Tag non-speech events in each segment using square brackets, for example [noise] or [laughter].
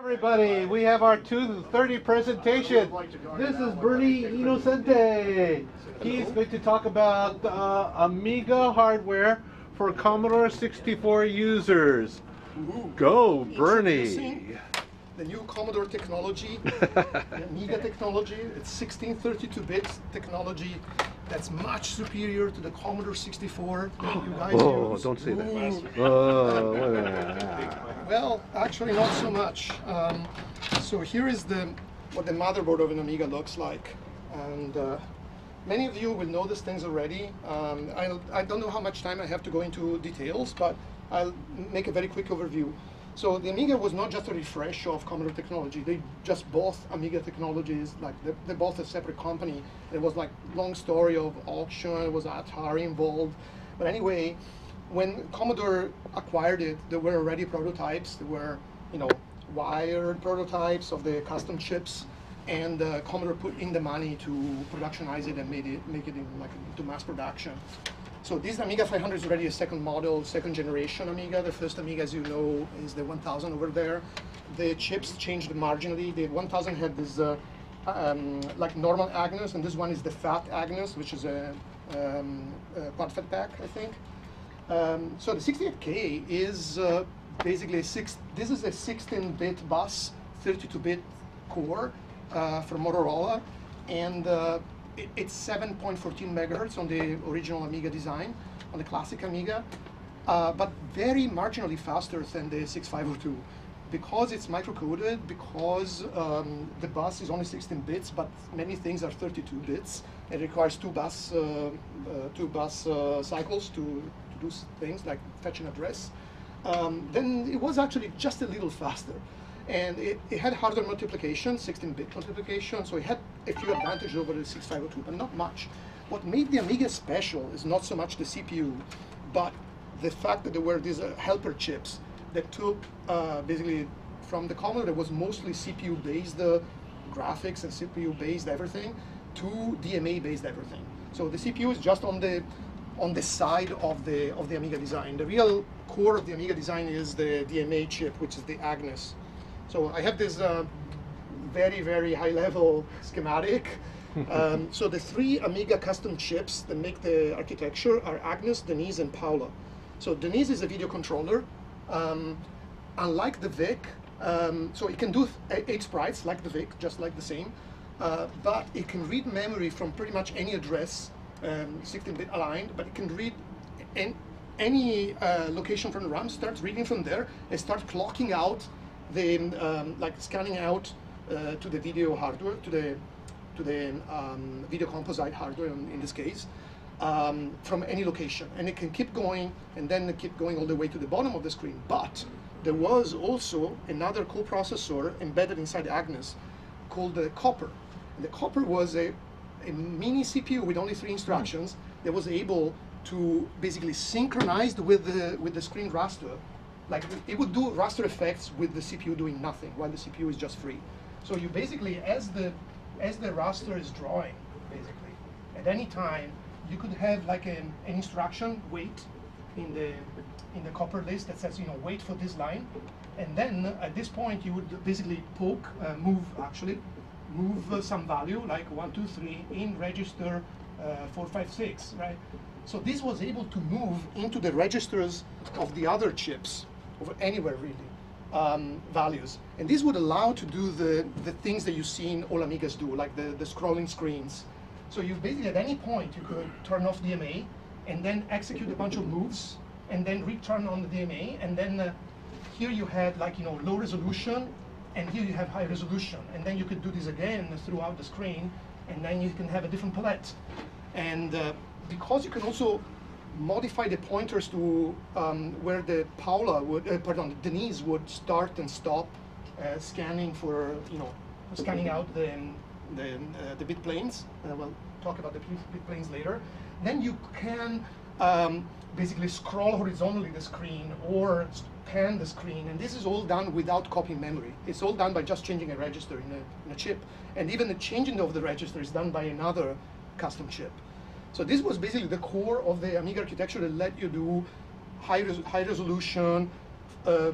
Everybody, we have our 230 presentation. This is Bernie Innocenti. He's going to talk about uh, Amiga hardware for Commodore 64 users. Go, Bernie. The new Commodore technology, [laughs] Amiga technology. It's 1632-bit technology that's much superior to the Commodore 64 that you guys Oh, use. don't say that. Oh, wait a minute. Well, actually not so much. Um, so here is the what the motherboard of an Amiga looks like, and uh, many of you will know these things already. Um, I don't know how much time I have to go into details, but I'll make a very quick overview. So the Amiga was not just a refresh of Commodore technology. They just bought Amiga technologies, like they, they bought a separate company. It was like long story of auction. It was Atari involved, but anyway when Commodore acquired it, there were already prototypes. There were, you know, wired prototypes of the custom chips, and uh, Commodore put in the money to productionize it and made it make it in, like into mass production. So this Amiga 500 is already a second model, second generation Amiga. The first Amiga, as you know, is the 1000 over there. The chips changed marginally. The 1000 had this uh, um, like normal Agnus, and this one is the fat Agnus, which is a, um, a pack, I think. Um, so the 68K is uh, basically a six. This is a 16-bit bus, 32-bit core uh, Motorola, and uh, it's 7.14 megahertz on the original Amiga design, on the classic Amiga, uh, but very marginally faster than the 6502 because it's microcoded, because um, the bus is only 16 bits, but many things are 32 bits. It requires two bus, uh, uh, two bus uh, cycles to, to do things like fetch an address. Um, then it was actually just a little [laughs] faster. And it, it had hardware multiplication, 16-bit multiplication, so it had a few advantages over the 6502, but not much. What made the Amiga special is not so much the CPU, but the fact that there were these uh, helper chips that took uh, basically from the Commodore that was mostly CPU based uh, graphics and CPU based everything to DMA based everything. So the CPU is just on the on the side of the of the Amiga design. The real core of the Amiga design is the DMA chip, which is the Agnus. So I have this uh, very very high level schematic. [laughs] um, so the three Amiga custom chips that make the architecture are Agnus, Denise, and Paula. So Denise is a video controller. Um, unlike the VIC, um, so it can do eight sprites like the VIC, just like the same, uh, but it can read memory from pretty much any address, um, 16-bit aligned, but it can read any uh, location from the RAM, starts reading from there, and start clocking out the, um, like scanning out uh, to the video hardware, to the to the um, video composite hardware in, in this case, um, from any location. And it can keep going and then keep going all the way to the bottom of the screen. But there was also another coprocessor embedded inside Agnus called the Copper. And the Copper was a, a mini CPU with only three instructions that was able to basically synchronize with the, with the screen raster. Like it would do raster effects with the CPU doing nothing while the CPU is just free. So you basically, as the as the raster is drawing, basically, at any time, you could have like an, an instruction wait in the in the copper list that says you know wait for this line, and then at this point you would basically poke, uh, move actually, move uh, some value like one two three in register uh, four five six right. So this was able to move into the registers of the other chips, over anywhere really um, values. And this would allow to do the, the things that you see in all Amigas do, like the, the scrolling screens. So you basically at any point you could turn off DMA and then execute a bunch of moves and then return on the DMA and then uh, here you had like you know low resolution and here you have high resolution and then you could do this again throughout the screen and then you can have a different palette. And uh, because you can also modify the pointers to um, where the Paula would, uh, pardon, Denise would start and stop uh, scanning for, you know, scanning out the, the, uh, the bit planes. Uh, we'll talk about the bit planes later. Then you can um, basically scroll horizontally the screen or pan the screen, and this is all done without copying memory. It's all done by just changing a register in a, in a chip. And even the changing of the register is done by another custom chip. So this was basically the core of the Amiga architecture that let you do high, res- high resolution, uh,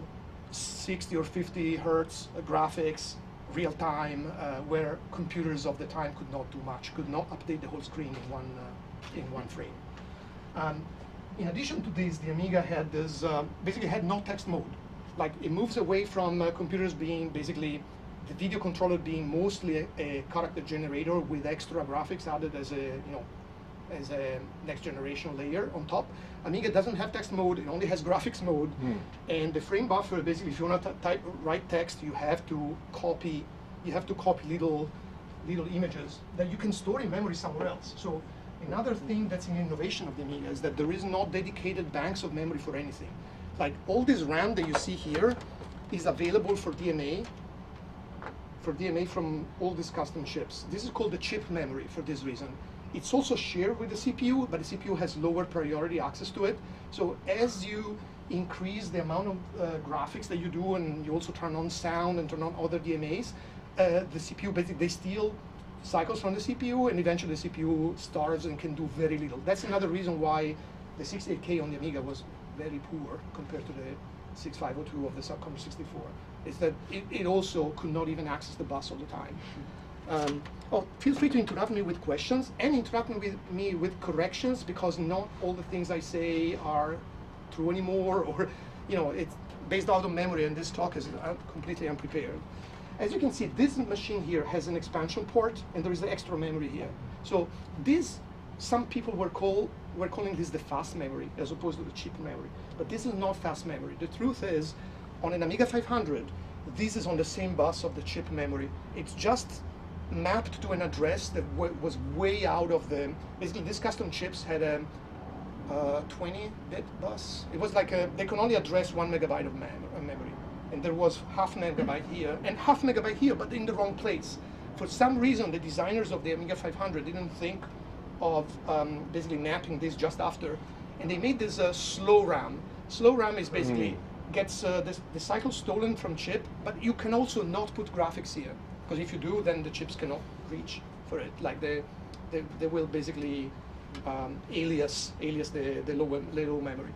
60 or 50 hertz graphics, real time, uh, where computers of the time could not do much, could not update the whole screen in one, uh, in one frame. Um, in addition to this, the Amiga had this, uh, basically had no text mode. Like it moves away from uh, computers being basically the video controller being mostly a, a, character generator with extra graphics added as a, you know, as a next generation layer on top. Amiga doesn't have text mode, it only has graphics mode. Hmm. And the frame buffer, basically, if you want to type write text, you have to copy, you have to copy little, little images that you can store in memory somewhere else. So Another thing that's an innovation of the Amiga is that there is no dedicated banks of memory for anything. Like all this RAM that you see here is available for DMA, for DMA from all these custom chips. This is called the chip memory for this reason. It's also shared with the CPU, but the CPU has lower priority access to it. So as you increase the amount of uh, graphics that you do, and you also turn on sound and turn on other DMAs, uh, the CPU basically they steal cycles from the CPU, and eventually the CPU starves and can do very little. That's another reason why the 68K on the Amiga was very poor compared to the 6502 of the Commodore 64. Is that it, it, also could not even access the bus all the time. Um, oh, feel free to interrupt me with questions and interrupt me with, me with corrections because not all the things I say are true anymore or, you know, it's based out of memory and this talk is uh, completely unprepared. As you can see, this machine here has an expansion port, and there is the extra memory here. So this, some people were call were calling this the fast memory as opposed to the chip memory. But this is not fast memory. The truth is, on an Amiga 500, this is on the same bus of the chip memory. It's just mapped to an address that was way out of the. Basically, these custom chips had a 20-bit bus. It was like a, they can only address one megabyte of mem memory and there was half megabyte here and half megabyte here, but in the wrong place. For some reason, the designers of the Amiga 500 didn't think of um, basically mapping this just after, and they made this uh, slow RAM. Slow RAM is basically mm. gets uh, the, the cycle stolen from chip, but you can also not put graphics here because if you do, then the chips cannot reach for it. Like they, they, they will basically um, alias alias the the low, low memory.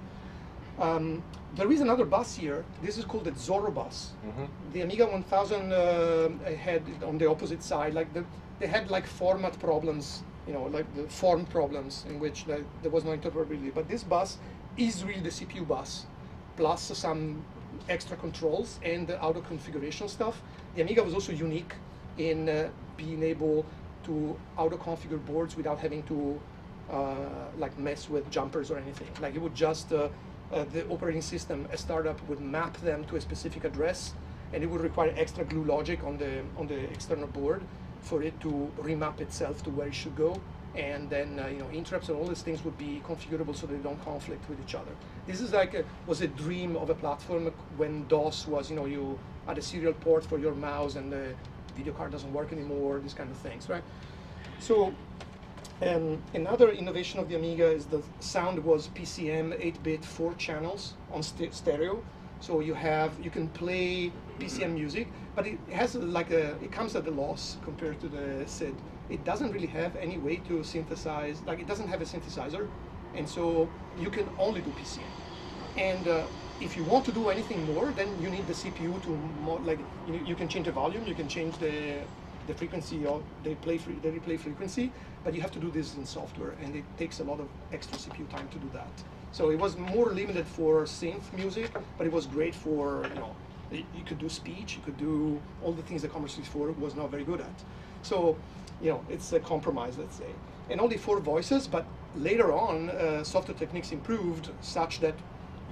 Um, there is another bus here. This is called the Zorro bus. Mm-hmm. The Amiga 1000 uh, had on the opposite side, like the, they had like format problems, you know, like the form problems in which like, there was no interoperability. But this bus is really the CPU bus, plus some extra controls and the auto configuration stuff. The Amiga was also unique in uh, being able to auto configure boards without having to uh, like mess with jumpers or anything. Like it would just uh, uh, the operating system, a startup would map them to a specific address, and it would require extra glue logic on the on the external board for it to remap itself to where it should go. And then uh, you know interrupts and all these things would be configurable so they don't conflict with each other. This is like a, was a dream of a platform when DOS was you know you had a serial port for your mouse and the video card doesn't work anymore. These kind of things, right? So um, another innovation of the Amiga is the sound was PCM 8-bit four channels on st stereo. So you have you can play PCM music, but it has like a it comes at a loss compared to the SID. It doesn't really have any way to synthesize. Like it doesn't have a synthesizer, and so you can only do PCM. And uh, if you want to do anything more, then you need the CPU to more, like you, you can change the volume, you can change the the frequency or the play the replay frequency, but you have to do this in software, and it takes a lot of extra CPU time to do that. So it was more limited for synth music, but it was great for you know you could do speech, you could do all the things that Commodore 64 was not very good at. So you know it's a compromise, let's say, and only four voices. But later on, uh, software techniques improved such that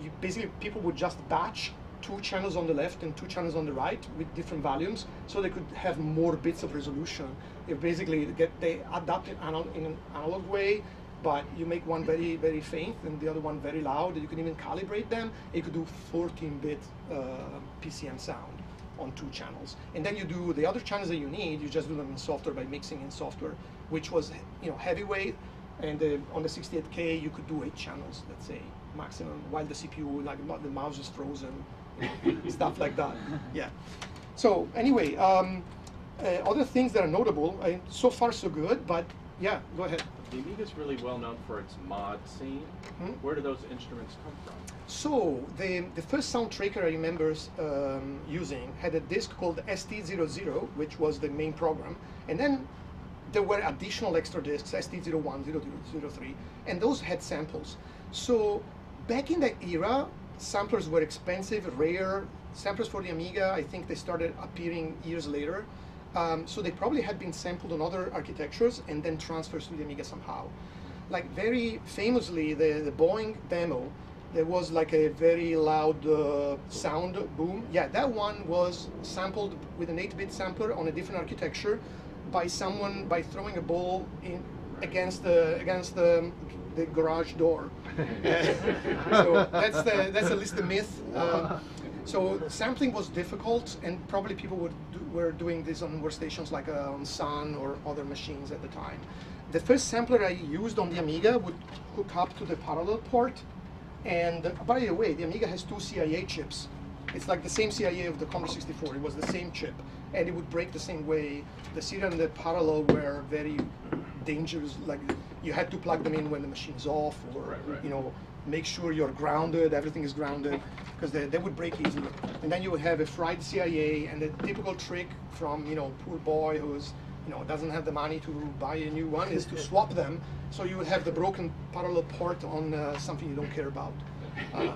you, basically people would just batch two channels on the left and two channels on the right with different volumes, so they could have more bits of resolution. It basically get they adapt it in an analog way, but you make one very very faint and the other one very loud. You can even calibrate them. You could do 14-bit uh, PCM sound on two channels, and then you do the other channels that you need. You just do them in software by mixing in software, which was you know heavyweight. And uh, on the 68K, you could do eight channels, let's say, maximum, while the CPU, like the mouse is frozen, [laughs] stuff like that. [laughs] Yeah. So anyway, um, uh, other things that are notable. Uh, so far, so good. But yeah, go ahead. the Amiga is really well known for its mod scene. Hmm? Where do those instruments come from? So the, the first sound tracker I remember um, using had a disk called ST00, which was the main program, and then there were additional extra disks, ST01, 02, 03, and those had samples. So back in that era, samplers were expensive, rare. Samplers for the Amiga, I think they started appearing years later. Um, so they probably had been sampled on other architectures and then transferred to the Amiga somehow. Like very famously, the, the Boing demo, there was like a very loud uh, sound boom. Yeah, that one was sampled with an 8-bit sampler on a different architecture by someone by throwing a ball in against the against the, the garage door. [laughs] so that's the that's at least the myth. Uh, so sampling was difficult, and probably people would do, were doing this on workstations like uh, on Sun or other machines at the time. The first sampler I used on the Amiga would hook up to the parallel port, and uh, by the way, the Amiga has two CIA chips. It's like the same CIA of the Commodore 64. It was the same chip, and it would break the same way. The serial and the parallel were very dangerous. Like you had to plug them in when the machine's off, or Right, right. you know, make sure you're grounded. Everything is grounded because they, they would break easily. And then you would have a fried CIA, and the typical trick from you know poor boy who's you know doesn't have the money to buy a new one is to [laughs] swap them. So you would have the broken parallel port on uh, something you don't care about. Uh,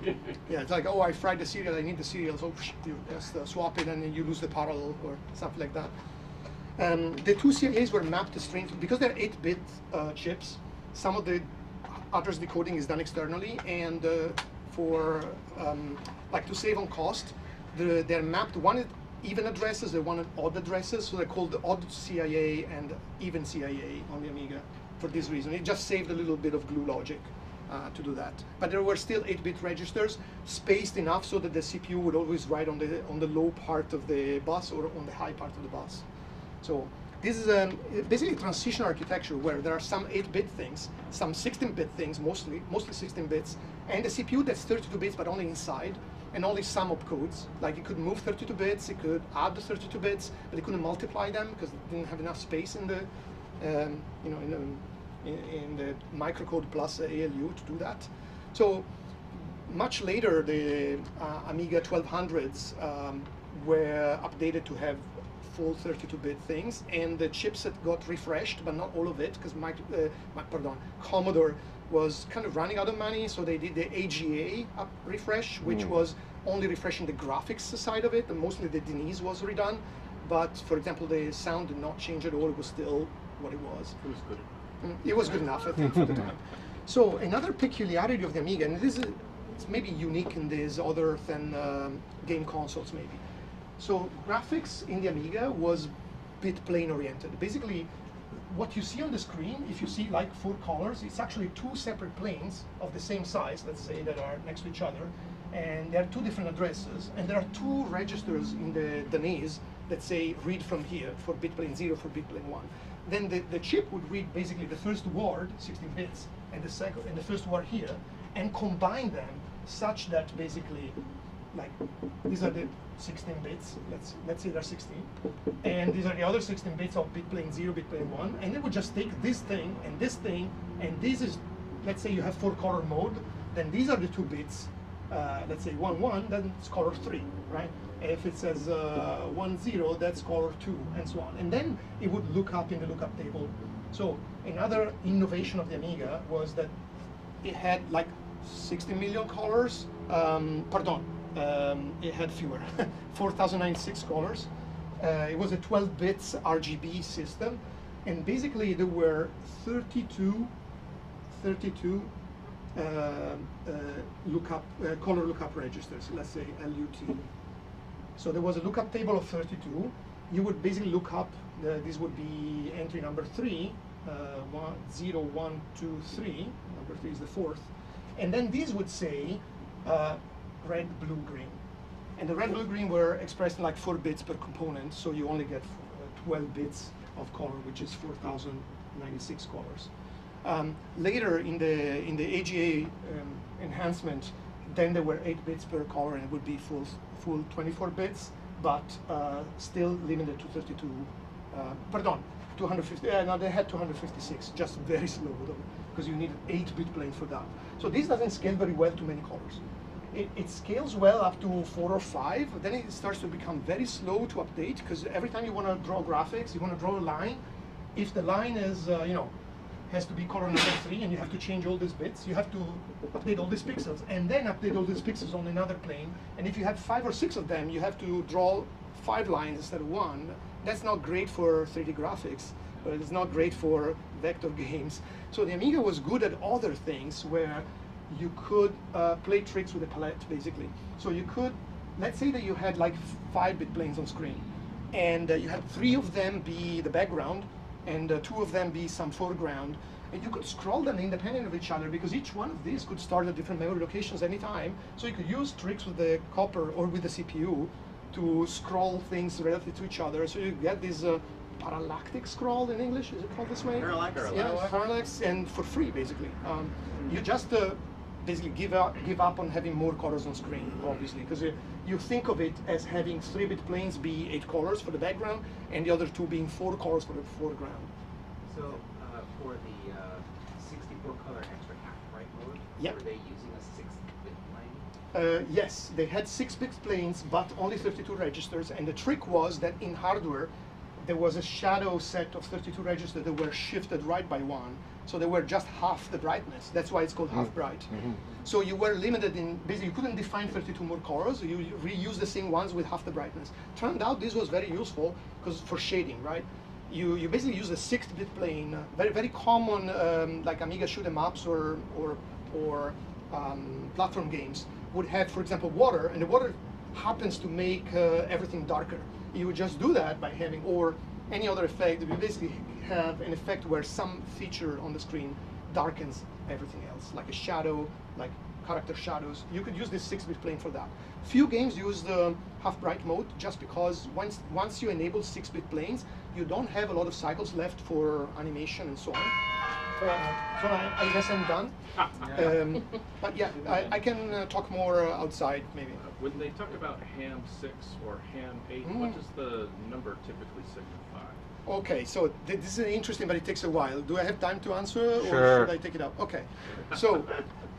yeah, it's like, oh, I fried the serial, I need the serial, so you just uh, swap it and then you lose the parallel or something like that. Um, the two CIAs were mapped to strings because they're 8-bit uh, chips. Some of the address decoding is done externally, and uh, for um, like to save on cost, the, they're mapped one even addresses, the one at odd addresses, so they're called the odd CIA and even CIA on the Amiga. For this reason, it just saved a little bit of glue logic uh, to do that. But there were still 8-bit registers, spaced enough so that the CPU would always write on the on the low part of the bus or on the high part of the bus. So this is basically a transition architecture where there are some 8-bit things, some 16-bit things, mostly mostly 16 bits, and a CPU that's 32 bits but only inside, and only some opcodes. Like it could move 32 bits, it could add the 32 bits, but it couldn't multiply them because it didn't have enough space in the, um, you know, in the, in, in the microcode plus ALU to do that. So much later, the uh, Amiga 1200s um, were updated to have full 32-bit things, and the chipset got refreshed, but not all of it, because my, uh, my, pardon, Commodore was kind of running out of money, so they did the AGA up refresh, which was only refreshing the graphics side of it, and mostly the Denise was redone. But for example, the sound did not change at all; it was still what it was. It was good. Mm, It was good enough, I think, for the time. [laughs] So another peculiarity of the Amiga, and this is it's maybe unique in this other than um, game consoles, maybe. So graphics in the Amiga was bit plane oriented. Basically, what you see on the screen, if you see like four colors, it's actually two separate planes of the same size, let's say, that are next to each other, and there are two different addresses, and there are two registers in the Denise that say read from here for bit plane zero for bit plane one. Then the, the chip would read basically the first word, 16 bits, and the second and the first word here, and combine them such that basically like these are the 16 bits. Let's let's say they're 16 and these are the other 16 bits of bit plane 0 bit plane 1 and it would just take this thing and this thing and this is let's say you have four color mode then these are the two bits uh, let's say 1 1 then it's color 3 right? If it says uh, 1 0 that's color 2 and so on. And then it would look up in the lookup table. So another innovation of the amiga was that it had like 60 million colors. Um, pardon, um, it had fewer, [laughs] 4,096 colors. Uh, it was a 12 bits RGB system, and basically there were 32, 32 uh, uh, lookup uh, color lookup registers. Let's say LUT. So there was a lookup table of 32. You would basically look up, the, this would be entry number three, uh, one, zero, one, two, three. Number three is the fourth. And then these would say uh, red, blue, green. And the red, blue, green were expressed in like four bits per component, so you only get uh, 12 bits of color, which is 4,096 colors. Um, later in the in the AGA um, enhancement, then there were eight bits per color, and it would be full full 24 bits, but uh, still limited to 32. Uh, pardon, 250. Yeah, no, they had 256, just very slow because you need an 8-bit plane for that. So this doesn't scale very well to many colors. It, it, scales well up to four or five, then it starts to become very slow to update because every time you want to draw graphics, you want to draw a line. If the line is, uh, you know, has to be color number three and you have to change all these bits, you have to update all these pixels and then update all these pixels on another plane. And if you have five or six of them, you have to draw five lines instead of one. That's not great for 3D graphics, but it's not great for vector [laughs] games. So the Amiga was good at other things where you could uh, play tricks with the palette, basically. So you could, let's say that you had like five-bit planes on screen, and uh, you had three of them be the background, and uh, two of them be some foreground, and you could scroll them independent of each other because each one of these could start at different memory locations anytime. So you could use tricks with the copper or with the CPU to scroll things relative to each other. So you get this uh, parallactic scroll in English, is it called this way? Parallax. Yeah, parallax, and for free, basically. Um, you just uh, basically give up, give up on having more colors on screen, obviously, because you, you think of it as having three-bit planes be eight colors for the background, and the other two being four colors for the foreground. So uh, for the uh, 64 color extra half bright mode, Yep. were they using a six-bit plane? Uh, yes, they had six-bit planes, but only 32 registers, and the trick was that in hardware, there was a shadow set of 32 registers that were shifted right by one, so they were just half the brightness. That's why it's called half bright. So you were limited in, basically you couldn't define 32 more colors, you, reuse the same ones with half the brightness. Turned out this was very useful because for shading, right? You, you basically use a 6-bit plane, uh, very very common um, like Amiga shoot 'em ups or or or um, platform games would have, for example, water, and the water happens to make uh, everything darker. You would just do that by having, or any other effect. You basically have an effect where some feature on the screen darkens everything else, like a shadow, like character shadows. You could use this 6-bit plane for that. Few games use the half bright mode just because once once you enable 6-bit planes, you don't have a lot of cycles left for animation and so on. Uh, so I, I guess I'm done. Um, but yeah, I, I can uh, talk more uh, outside maybe. Uh, When they talk about ham six or ham eight, Mm. what does the number typically signify? Okay, so th- this is interesting, but it takes a while. Do I have time to answer, or should I take it up? Okay, so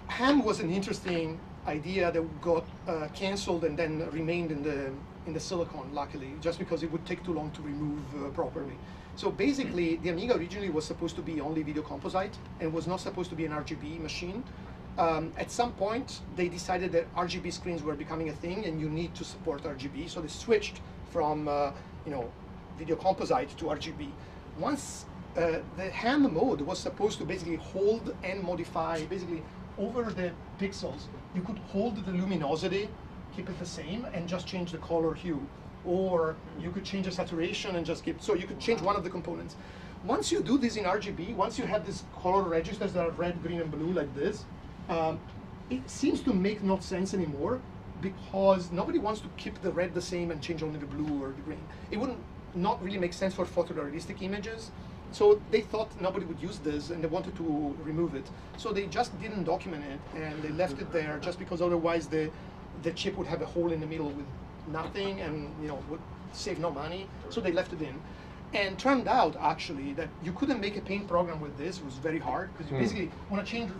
ham was an interesting idea that got uh, canceled and then remained in the in the silicon, luckily, just because it would take too long to remove uh, properly. So basically, the Amiga originally was supposed to be only video composite and was not supposed to be an RGB machine. Um, at some point, they decided that RGB screens were becoming a thing, and you need to support RGB. So they switched from, uh, you know, video composite to RGB. Once uh, the ham mode was supposed to basically hold and modify, basically over the pixels, you could hold the luminosity, keep it the same, and just change the color hue. Or you could change the saturation and just keep, so you could change one of the components. Once you do this in RGB, once you have these color registers that are red, green, and blue like this, um, it seems to make no sense anymore because nobody wants to keep the red the same and change only the blue or the green. It wouldn't not really make sense for photorealistic images. So they thought nobody would use this and they wanted to remove it. So they just didn't document it and they left it there just because otherwise the the chip would have a hole in the middle with nothing and you know would save no money. So they left it in. And turned out actually that you couldn't make a paint program with this. It was very hard because you basically want to change.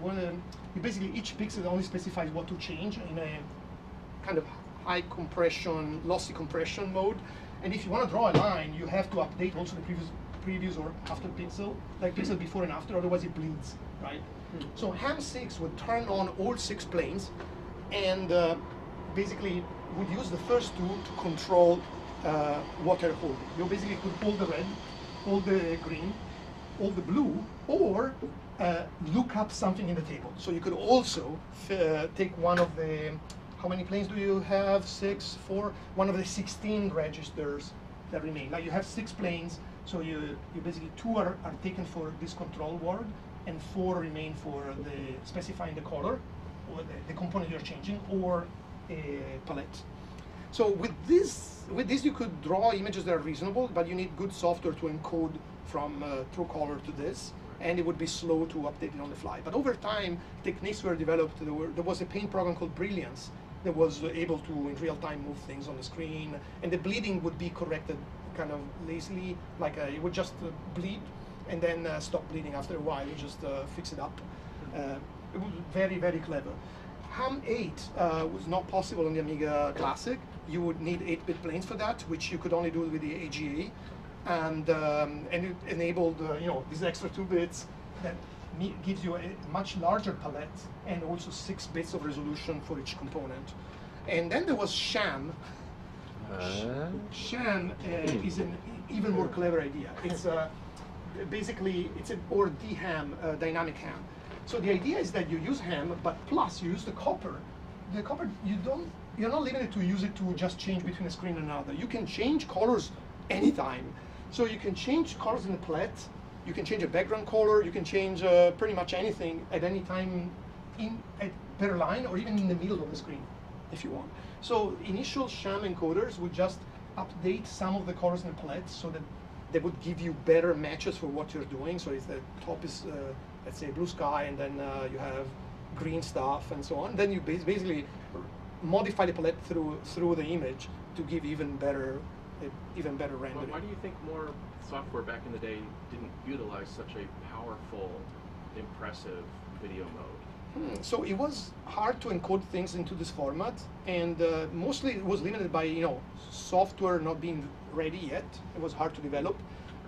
Want to, you basically each pixel only specifies what to change in a kind of high compression, lossy compression mode. And if you want to draw a line, you have to update also the previous previous or after pixel, like pixel before and after, otherwise it bleeds, right? So ham6 would turn on all six planes and uh, basically would use the first two to control uh, water holding. You basically could hold the red, hold the green, hold the blue, or uh, look up something in the table. So you could also uh, take one of the, how many planes do you have? Six, four, one of the 16 registers that remain. Now you have six planes, so you, you basically, two are, are taken for this control word, and four remain for the specifying the color, or the, the component you're changing, or palette. So with this, with this you could draw images that are reasonable, but you need good software to encode from uh, true color to this, and it would be slow to update it on the fly. But over time, techniques were developed. There, were, there was a paint program called Brilliance that was able to, in real time, move things on the screen, and the bleeding would be corrected kind of lazily, like uh, it would just uh, bleed and then uh, stop bleeding after a while. You just uh, fix it up. Uh, it was very, very clever. Ham 8 uh, was not possible on the Amiga Classic. You would need 8-bit planes for that, which you could only do with the AGA, and um, and it enabled uh, you know these extra two bits that gives you a much larger palette and also six bits of resolution for each component. And then there was Sham. Uh, Sham uh, is an even more clever idea. It's uh, basically it's an or DHAM, uh, dynamic ham. So the idea is that you use ham, but plus you use the copper. The copper you don't you're not limited to use it to just change between a screen and another. You can change colors anytime. So you can change colors in the palette. You can change a background color. You can change uh, pretty much anything at any time in at per line or even in the middle of the screen if you want. So initial sham encoders would just update some of the colors in the palette so that they would give you better matches for what you're doing. So if the top is, uh, let's say, blue sky, and then uh, you have green stuff and so on, then you bas- basically modify the palette through through the image to give even better, even better Well, rendering. why do you think more software back in the day didn't utilize such a powerful, impressive video mode? Hmm, So it was hard to encode things into this format, and uh, mostly it was limited by you know software not being ready yet. It was hard to develop.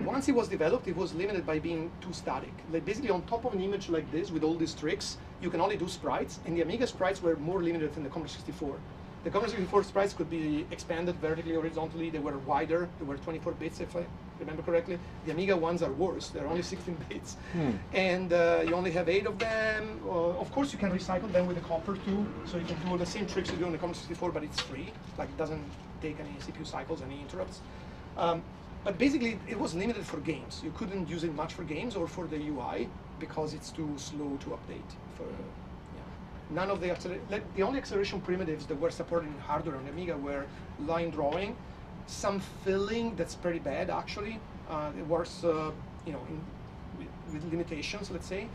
Once it was developed, it was limited by being too static. Like basically, on top of an image like this with all these tricks, you can only do sprites, and the Amiga sprites were more limited than the Commodore 64. The Commodore 64 sprites could be expanded vertically, horizontally. They were wider. They were 24 bits, if I remember correctly. The Amiga ones are worse. They're only 16 [laughs] bits, and uh, you only have eight of them. Uh, of course, you can recycle them with the copper too, so you can do all the same tricks you do on the Commodore 64, but it's free. Like it doesn't take any CPU cycles, any interrupts. Um, but basically, it was limited for games. You couldn't use it much for games or for the UI because it's too slow to update. For yeah. none of the the only acceleration primitives that were supported in hardware on Amiga were line drawing, some filling that's pretty bad actually. Uh, it works, uh, you know, in, with, with limitations, let's say,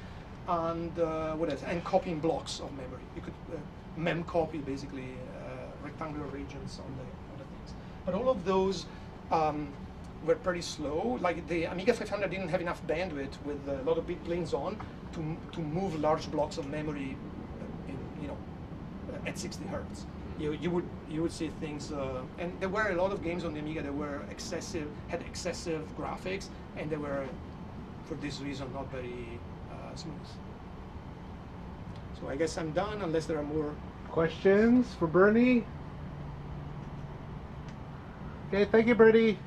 and uh, what else? And copying blocks of memory. You could uh, mem copy basically uh, rectangular regions on the on the things. But all of those um, were pretty slow. Like the Amiga 500 didn't have enough bandwidth with a lot of bit planes on to to move large blocks of memory, in, you know, at 60 hertz. You, you would you would see things, uh, and there were a lot of games on the Amiga that were excessive, had excessive graphics, and they were, for this reason, not very uh, smooth. So I guess I'm done, unless there are more. questions for Bernie? Okay, thank you, Bernie.